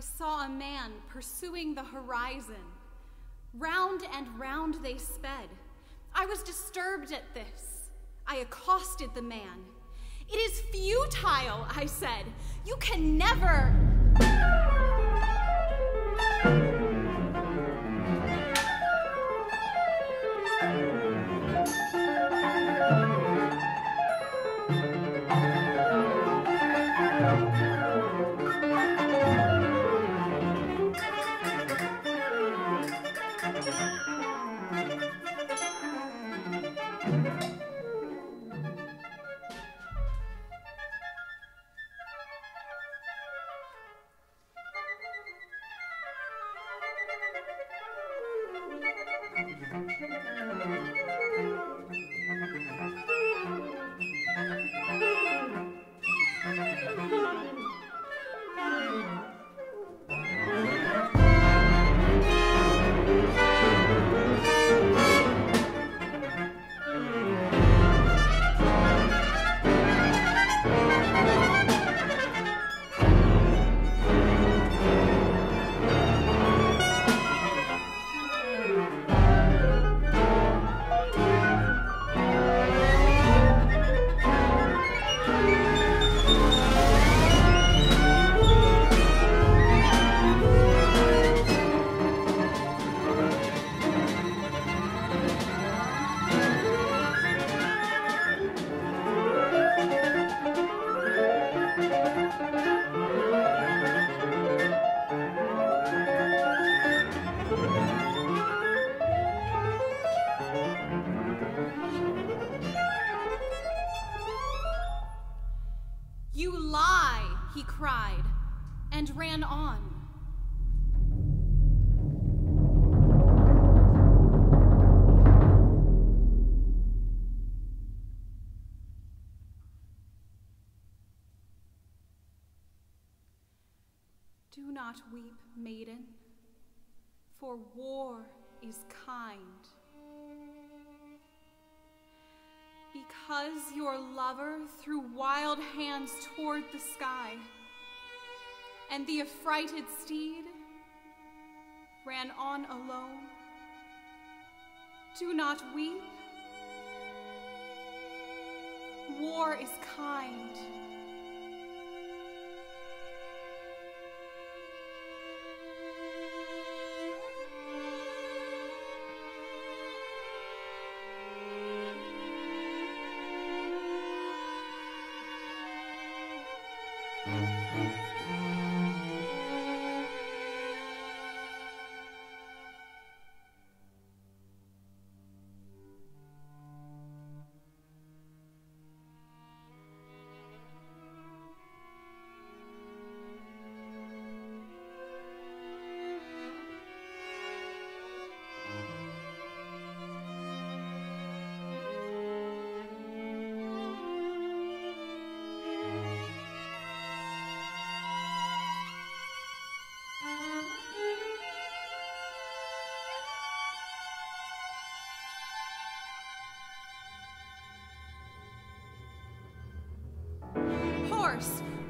I saw a man pursuing the horizon. Round and round they sped. I was disturbed at this. I accosted the man. It is futile, I said. You can never. Do not weep, maiden, for war is kind. Because your lover threw wild hands toward the sky, and the affrighted steed ran on alone. Do not weep. War is kind.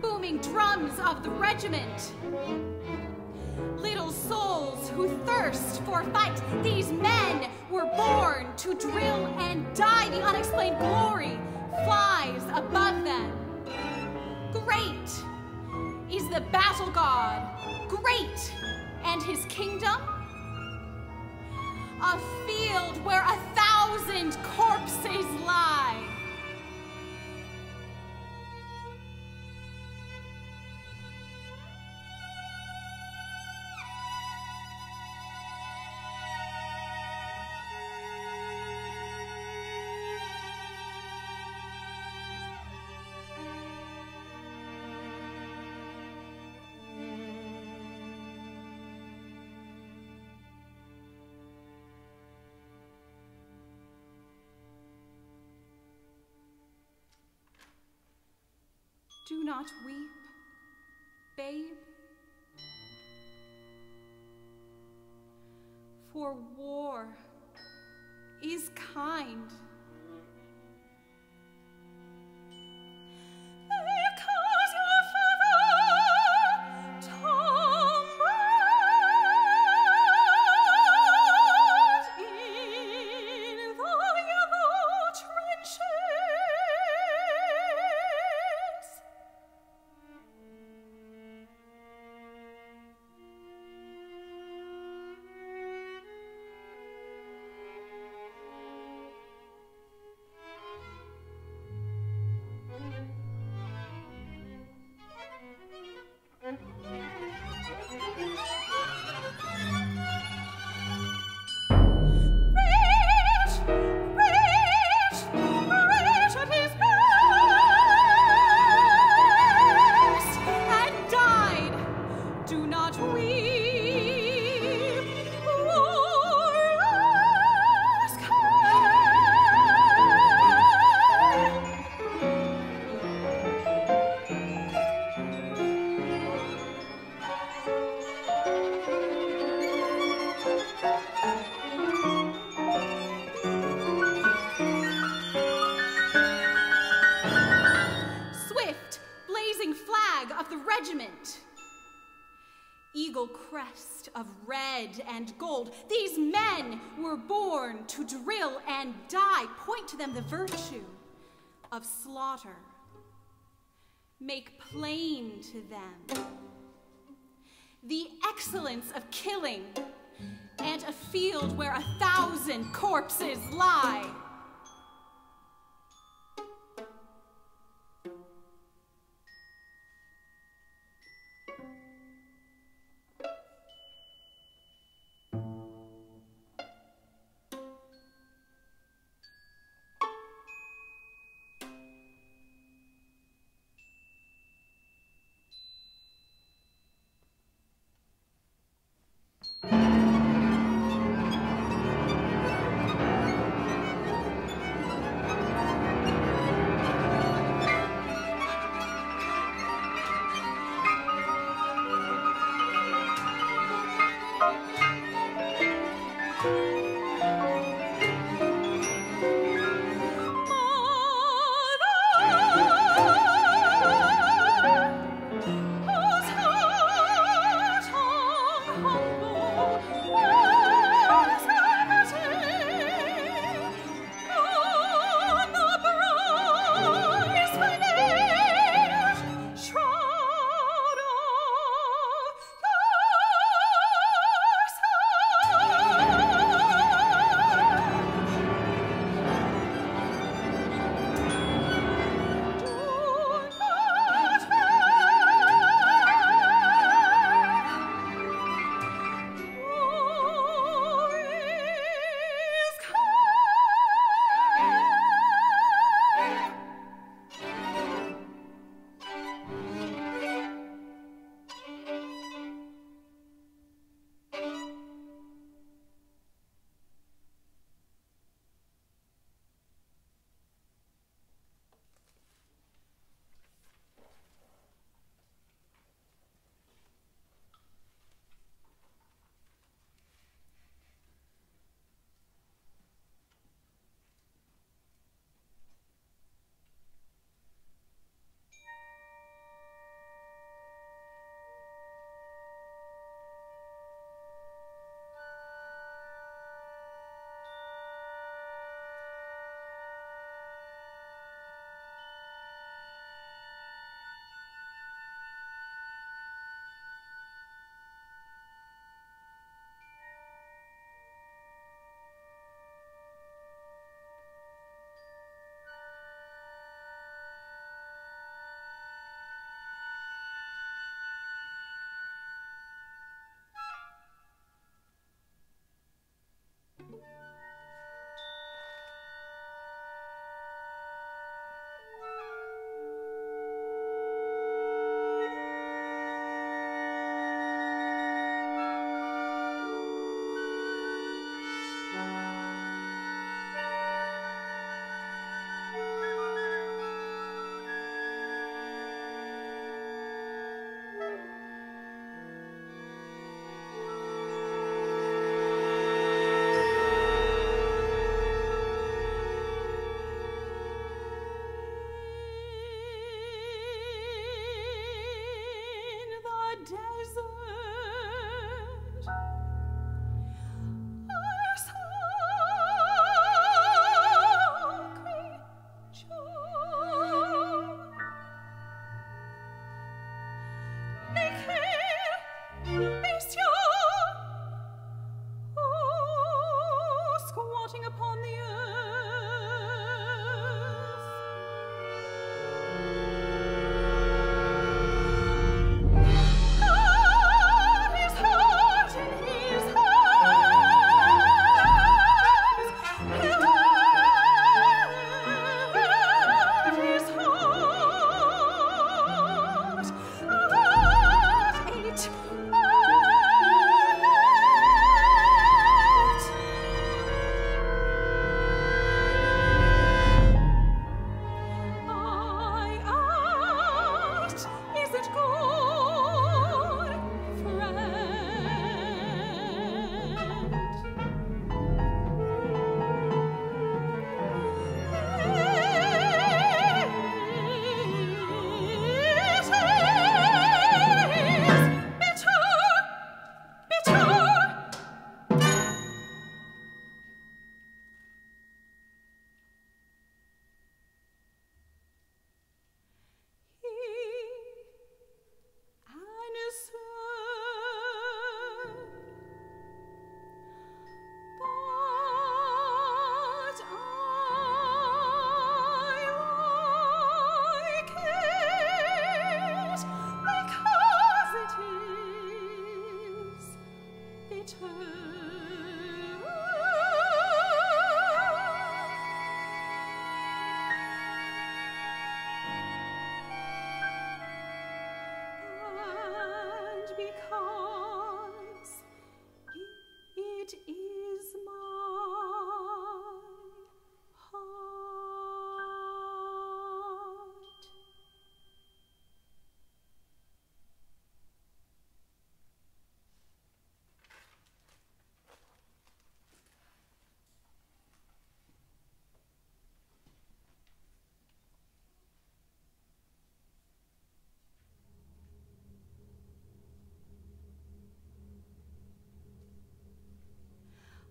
Booming drums of the regiment. Little souls who thirst for fight, these men were born to drill and die. The unexplained glory flies above them. Great is the battle god, great, and his kingdom a field where a thousand corpses lie. Do not weep, babe. For war is kind. These men were born to drill and die. Point to them the virtue of slaughter. Make plain to them the excellence of killing and a field where a thousand corpses lie. desert.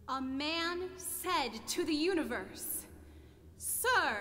A man said to the universe, Sir,